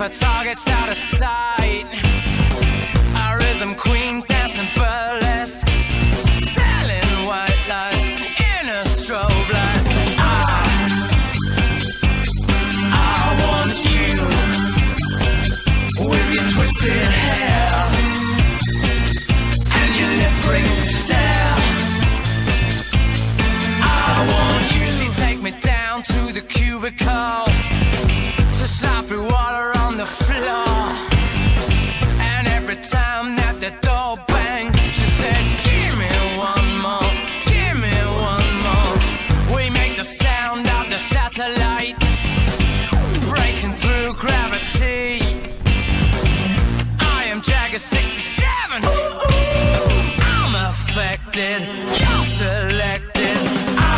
for targets out of sight. A rhythm queen dancing burlesque, selling white lies in a strobe light. I, I want you with your twisted hair the floor. And every time that the door banged, she said, Give me one more, give me one more. We make the sound of the satellite breaking through gravity. I am Jagger 67. I'm affected. You're selected. I,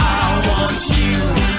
I want you.